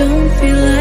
don't feel like